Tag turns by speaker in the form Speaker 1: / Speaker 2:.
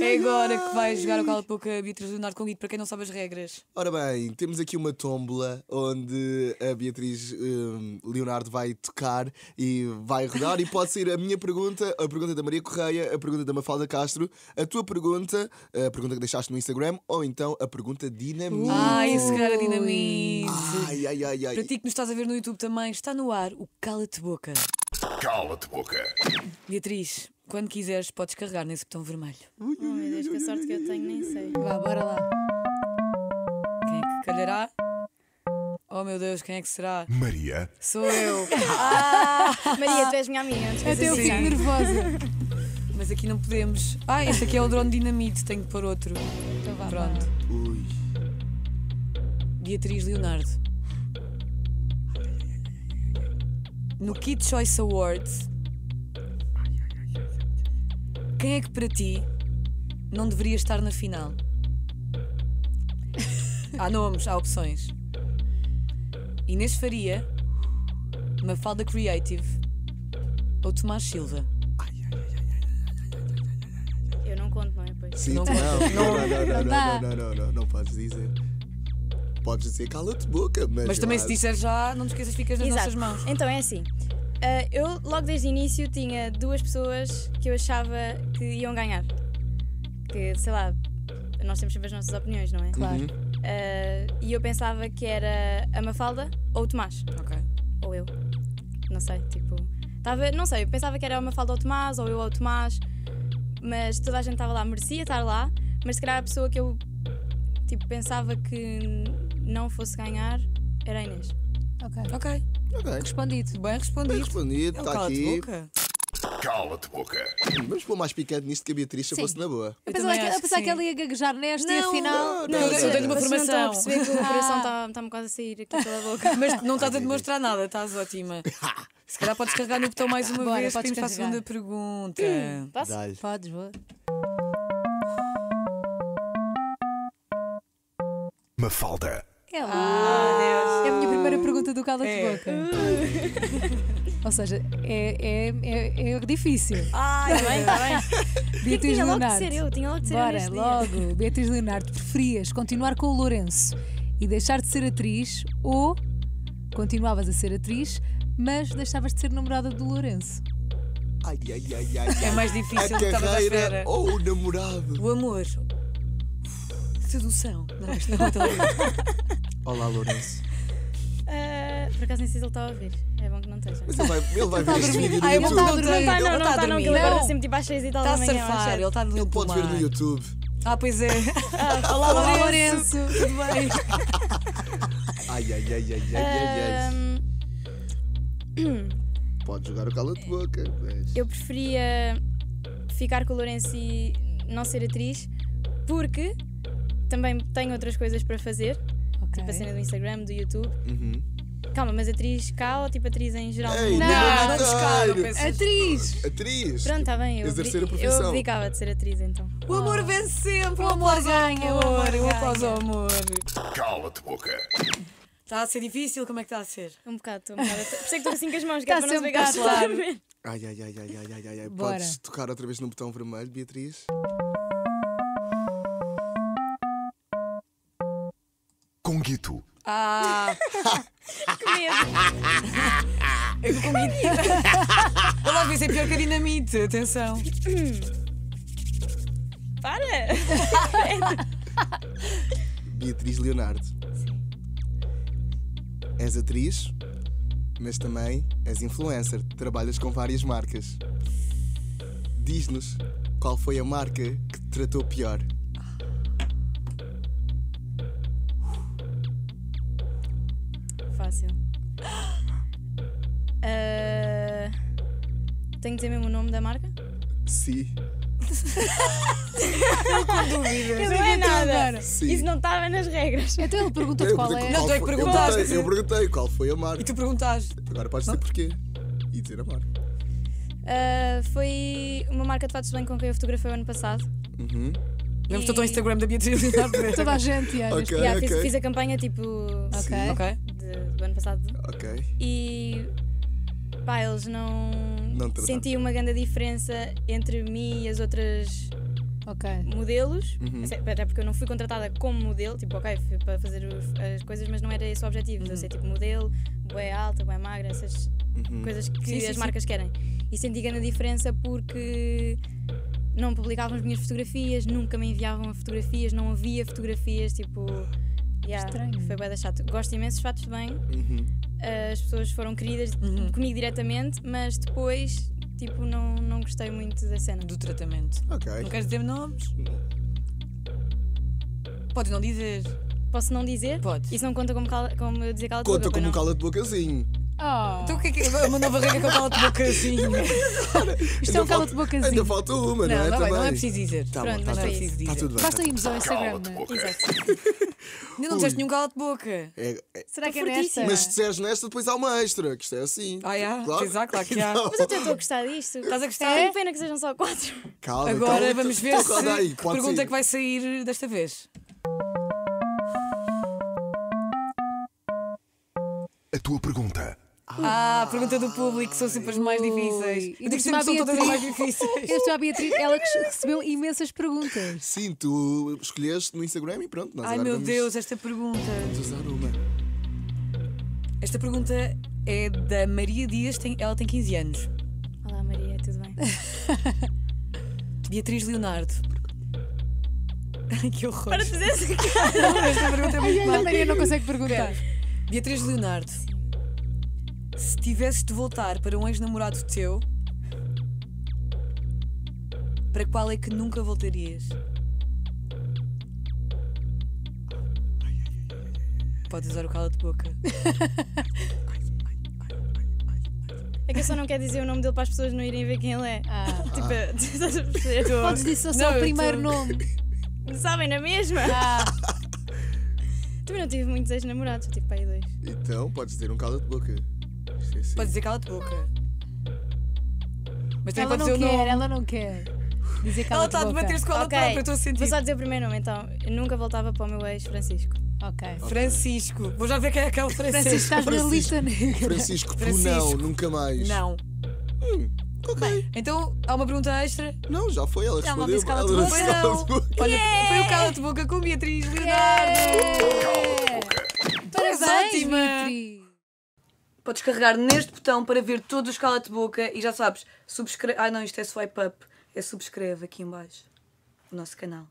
Speaker 1: É agora que vais jogar o Cala Pouca Beatriz Leonardo com Guido, para quem não sabe as regras.
Speaker 2: Ora bem, temos aqui uma tómbola onde a Beatriz hum, Leonardo vai tocar e vai rodar. e pode ser a minha pergunta, a pergunta da Maria Correia, a pergunta da Mafalda Castro, a tua pergunta, a pergunta que deixaste no Instagram ou então a pergunta dinamite.
Speaker 1: Ai, esse cara dinamite.
Speaker 2: Ai, ai, ai, ai.
Speaker 1: Para ti que nos estás a ver no YouTube também, está no ar o Cala-te Boca.
Speaker 3: Cala-te boca.
Speaker 1: Beatriz, quando quiseres, podes carregar nesse botão vermelho.
Speaker 4: Oh meu Deus, que sorte que eu tenho, nem sei.
Speaker 5: Vá, bora lá.
Speaker 1: Quem é que calhará? Oh meu Deus, quem é que será?
Speaker 3: Maria.
Speaker 1: Sou eu.
Speaker 4: Maria, tu és minha amiga, antes
Speaker 5: Até eu fico nervosa.
Speaker 1: Mas aqui não podemos. Ah, este aqui é o drone dinamite, tenho que pôr outro.
Speaker 5: Então vá,
Speaker 1: Pronto.
Speaker 2: Ui.
Speaker 1: Beatriz Leonardo. No Kid Choice Awards, quem é que para ti não deveria estar na final? Há nomes, há opções. Inês Faria, Mafalda Creative ou Tomás Silva?
Speaker 4: Eu não conto, não é? Pois.
Speaker 2: Sim,
Speaker 1: Não
Speaker 2: não, não, não, não, não, não, não, não, não, não podes dizer. Podes dizer cala-te boca, mas.
Speaker 1: Mas também se disser já, não te esqueças, ficas nas
Speaker 4: Exato.
Speaker 1: nossas mãos.
Speaker 4: Então é assim. Ah, eu logo desde o início tinha duas pessoas que eu achava que iam ganhar. Que, sei lá, nós temos sempre as nossas opiniões, não é?
Speaker 5: Claro.
Speaker 2: Uhum.
Speaker 4: Ah, e eu pensava que era a Mafalda ou o Tomás.
Speaker 1: Ok.
Speaker 4: Ou eu. Não sei, tipo. Tava, não sei, eu pensava que era a Mafalda ou o Tomás, ou eu ou o Tomás. Mas toda a gente estava lá, merecia estar lá. Mas se calhar a pessoa que eu tipo, pensava que não fosse ganhar era a Inês.
Speaker 5: Ok.
Speaker 1: Ok.
Speaker 2: Ok.
Speaker 5: Respondido.
Speaker 1: Bem
Speaker 2: Bem
Speaker 1: respondido.
Speaker 2: respondido,
Speaker 1: É o
Speaker 2: está
Speaker 1: cala-te
Speaker 2: aqui.
Speaker 1: boca.
Speaker 3: Cala-te boca.
Speaker 2: Vamos pôr mais picante nisto que a Beatriz se
Speaker 5: Sim.
Speaker 2: fosse na boa.
Speaker 5: Eu
Speaker 1: Eu também
Speaker 5: que,
Speaker 1: acho
Speaker 5: eu pensava
Speaker 1: que sim.
Speaker 5: ia gaguejar nesta e
Speaker 1: Não,
Speaker 5: afinal.
Speaker 2: não,
Speaker 1: Não, eu
Speaker 2: não,
Speaker 1: tenho uma
Speaker 4: Vocês não estão a
Speaker 1: formação.
Speaker 4: perceber que o coração
Speaker 5: Ah.
Speaker 4: está está-me quase a sair aqui pela boca.
Speaker 1: Mas não estás a demonstrar nada, estás ótima. Se calhar podes carregar no botão mais uma
Speaker 5: Bora,
Speaker 1: vez para
Speaker 5: podes
Speaker 1: irmos para a
Speaker 5: carregar.
Speaker 1: segunda pergunta.
Speaker 4: Posso?
Speaker 2: Dá-lhe.
Speaker 5: Podes, vou.
Speaker 3: Mafalda.
Speaker 5: É lá. Pergunta do Cala de
Speaker 1: É.
Speaker 5: Boca. Ou seja, é, é, é, é difícil.
Speaker 4: Ah, está bem, está bem.
Speaker 5: Beatriz
Speaker 4: tinha logo de
Speaker 5: Leonardo.
Speaker 4: ser eu, tinha logo de ser eu
Speaker 5: Bora,
Speaker 4: dia.
Speaker 5: logo. Beatriz Leonardo, preferias continuar com o Lourenço e deixar de ser atriz ou continuavas a ser atriz, mas deixavas de ser namorada do Lourenço?
Speaker 2: Ai, ai, ai, ai.
Speaker 1: É mais
Speaker 2: A
Speaker 1: difícil do que estavas à espera.
Speaker 2: ou o namorado.
Speaker 1: O amor. Sedução. Não, isto não é.
Speaker 2: Olá, Lourenço.
Speaker 4: Ah, por acaso nem sei se ele está a ouvir. É bom que não esteja.
Speaker 2: Mas ele vai, ele vai ver este vídeo no
Speaker 1: Ah,
Speaker 5: Ele
Speaker 4: Não está,
Speaker 1: Ele
Speaker 4: não, não
Speaker 1: está a
Speaker 4: está, não, que
Speaker 1: dormir.
Speaker 4: ele acorda sempre tipo às 6 e tal
Speaker 1: Está
Speaker 4: da
Speaker 1: a
Speaker 4: manhã.
Speaker 1: surfar, ele está no
Speaker 2: Ele pode ver no YouTube.
Speaker 1: Ah, pois é.
Speaker 5: Olá, Lourenço.
Speaker 1: Tudo bem.
Speaker 2: Ai, ai, ai, ai, ai, ai, ai.
Speaker 4: Ahm,
Speaker 2: Pode jogar o cala-te boca. Mas...
Speaker 4: eu preferia ficar com o Lourenço e não ser atriz porque também tenho outras coisas para fazer, tipo a cena do Instagram, do YouTube.
Speaker 2: Uhum.
Speaker 4: Calma, mas atriz cá ou tipo atriz em geral?
Speaker 2: Ei, não,
Speaker 1: Não, não
Speaker 2: não,
Speaker 5: Atriz!
Speaker 2: Atriz.
Speaker 4: Pronto, está bem. Eu,
Speaker 2: Exercer a profissão.
Speaker 4: eu abdicava de ser atriz então.
Speaker 1: O amor vence sempre.
Speaker 5: O amor ganha, o amor
Speaker 1: aplauso
Speaker 5: ganha.
Speaker 1: ao amor.
Speaker 3: Cala-te boca.
Speaker 1: Está a ser difícil? Como é que está a ser?
Speaker 4: Um bocado, estou um bocado. Por isso é que estou assim com as mãos, que
Speaker 5: Tá
Speaker 4: é para não se ver
Speaker 1: claro.
Speaker 2: Ai, ai, ai, ai, ai, ai, ai, ai.
Speaker 5: Bora.
Speaker 2: Podes tocar outra vez no botão vermelho, Beatriz?
Speaker 3: Conguito.
Speaker 1: Ah,
Speaker 4: Que medo.
Speaker 1: eu vou com guitarra. Eu logo disse, é pior que a dinamite. Atenção.
Speaker 4: Para!
Speaker 2: Beatriz Leonardo. És atriz, mas também és influencer. Trabalhas com várias marcas. Diz-nos qual foi a marca que te tratou pior.
Speaker 4: Tenho que dizer mesmo o nome da marca?
Speaker 2: Sim.
Speaker 4: Não é nada.
Speaker 2: Sim.
Speaker 4: Isso não estava nas regras.
Speaker 5: Então ele perguntou-te
Speaker 2: Eu
Speaker 5: qual
Speaker 2: perguntei
Speaker 5: é.
Speaker 1: Não, tu é que
Speaker 2: foi- eu
Speaker 1: perguntaste.
Speaker 2: perguntei- Eu perguntei qual foi a
Speaker 1: E
Speaker 2: marca.
Speaker 1: tu perguntaste.
Speaker 2: Agora podes dizer porquê. E dizer a marca.
Speaker 4: Ah, foi uma marca de fatos de banho com quem eu fotografei o ano passado.
Speaker 2: Uhum.
Speaker 1: Vemos todo o Instagram da Beatriz Leonardo.
Speaker 5: Toda a gente, olha.
Speaker 2: Ok,
Speaker 4: Yeah, fiz,
Speaker 2: ok.
Speaker 4: fiz a campanha tipo
Speaker 5: Ok.
Speaker 1: Ok.
Speaker 4: de- do ano passado
Speaker 2: Ok.
Speaker 4: e pá, eles não,
Speaker 2: Não
Speaker 4: senti uma grande diferença entre mim e as outras
Speaker 5: Ok.
Speaker 4: modelos,
Speaker 2: Uhum.
Speaker 4: até porque eu não fui contratada como modelo, tipo, ok, fui para fazer as coisas, mas não era esse o objetivo.
Speaker 2: Uhum.
Speaker 4: Eu ser tipo modelo, bué alta, bué magra, essas
Speaker 2: Uhum.
Speaker 4: coisas que
Speaker 1: Sim, sim,
Speaker 4: as
Speaker 1: sim.
Speaker 4: marcas querem. E senti grande diferença porque não publicavam as minhas fotografias, nunca me enviavam fotografias, não havia fotografias, tipo. Yeah,
Speaker 5: Estranho.
Speaker 4: Foi da chato. Gosto imenso dos fatos de bem,
Speaker 2: Uhum.
Speaker 4: As pessoas foram queridas
Speaker 1: Uhum.
Speaker 4: comigo diretamente, mas depois, tipo, não, não gostei muito da cena.
Speaker 1: Do tratamento.
Speaker 2: Ok.
Speaker 1: Não queres dizer nomes? Podes não dizer.
Speaker 4: Posso não dizer?
Speaker 1: Pode.
Speaker 4: Isso não conta como, cala, como eu dizer cala
Speaker 2: Conta
Speaker 4: boca,
Speaker 2: como
Speaker 4: não?
Speaker 2: cala de bocazinho.
Speaker 5: Oh,
Speaker 1: Então o que é que é uma nova regra eu calo de boca assim?
Speaker 5: isto é um cala de bocazinho.
Speaker 2: Ainda falta uma, não,
Speaker 1: Não,
Speaker 2: é?
Speaker 1: não, vai,
Speaker 2: Também.
Speaker 1: não é preciso dizer.
Speaker 2: Tá
Speaker 4: Pronto,
Speaker 2: bom, tá,
Speaker 4: mas
Speaker 2: tá,
Speaker 4: foi
Speaker 1: isso.
Speaker 2: tá tudo bem.
Speaker 5: Basta irmos ao Instagram. Não é?
Speaker 3: boca.
Speaker 4: Exato.
Speaker 1: Ainda não disseste nenhum calo de boca.
Speaker 2: É- é-
Speaker 5: Será que é nesta?
Speaker 2: mas se disseres nesta, depois há uma extra, que isto é assim.
Speaker 1: Ah, já?
Speaker 2: Claro.
Speaker 1: Há, claro que há.
Speaker 2: Não.
Speaker 4: Mas eu até estou a gostar disto.
Speaker 1: Estás a gostar?
Speaker 4: Tenho pena que sejam só quatro.
Speaker 2: Calma,
Speaker 1: Agora
Speaker 2: calma,
Speaker 1: vamos ver
Speaker 2: então,
Speaker 1: se
Speaker 2: roda aí,
Speaker 1: que pergunta
Speaker 2: ser.
Speaker 1: é que vai sair desta vez.
Speaker 3: A tua pergunta.
Speaker 1: Ah, a pergunta do público são sempre as mais difíceis.
Speaker 5: E
Speaker 1: Eu digo sempre que são todas as mais difíceis.
Speaker 5: Eu estou a Beatriz, ela recebeu imensas perguntas.
Speaker 2: Sim, tu escolheste no Instagram e pronto. Nós
Speaker 1: Ai
Speaker 2: agora
Speaker 1: meu
Speaker 2: vamos,
Speaker 1: Deus, esta pergunta.
Speaker 2: Vamos usar uma.
Speaker 1: Esta pergunta é da Maria Dias, tem- ela tem 15 anos.
Speaker 4: Olá Maria, tudo bem?
Speaker 1: Beatriz Leonardo. Ai que horror.
Speaker 4: Para dizer assim.
Speaker 1: Esta pergunta é muito
Speaker 5: A
Speaker 1: má.
Speaker 5: Maria não consegue perguntar.
Speaker 1: Beatriz Leonardo. Se tivesses de voltar para um ex-namorado teu, para qual é que nunca voltarias? Podes usar o cala de boca.
Speaker 4: É que eu só não quero dizer o nome dele para as pessoas não irem ver quem ele é.
Speaker 5: Ah.
Speaker 4: Tipo, estás a perceber?
Speaker 5: Podes dizer só
Speaker 1: Não,
Speaker 5: o primeiro
Speaker 1: tô-
Speaker 5: nome.
Speaker 4: Sabem na mesma?
Speaker 5: Ah,
Speaker 4: Também não tive muitos ex-namorados, eu tive para aí dois.
Speaker 2: Então, podes ter um cala de boca. É assim.
Speaker 1: Podes dizer cala de boca. Mas também
Speaker 5: ela
Speaker 1: pode
Speaker 5: não
Speaker 1: dizer o
Speaker 5: quer,
Speaker 1: nome.
Speaker 5: ela não quer. Dizer que
Speaker 1: Ela está a debater-se com ela
Speaker 4: Ok,
Speaker 1: própria, eu estou a sentir.
Speaker 4: vou só dizer o primeiro nome então. Eu nunca voltava para o meu ex, Francisco.
Speaker 5: Ok.
Speaker 1: Francisco. Vou já ver quem é aquele Francisco.
Speaker 5: Francisco, estás na
Speaker 2: Francisco.
Speaker 5: lista negra.
Speaker 2: Francisco, tu
Speaker 1: Francisco.
Speaker 2: não, nunca mais.
Speaker 1: Não.
Speaker 2: Ok.
Speaker 1: Então, há uma pergunta extra.
Speaker 2: Não, já foi, ela
Speaker 5: Já uma
Speaker 2: respondeu.
Speaker 5: disse cala-te
Speaker 2: ela
Speaker 5: boca.
Speaker 2: disse cala-te boca.
Speaker 1: Olha, foi o cala de boca com Beatriz Leonardo.
Speaker 5: Parabéns,
Speaker 1: ótima.
Speaker 5: Beatriz.
Speaker 1: Podes carregar neste botão para ver todos os cala de boca e já sabes, subscreve. Ah, não, isto é swipe up. É subscreve aqui em baixo o nosso canal.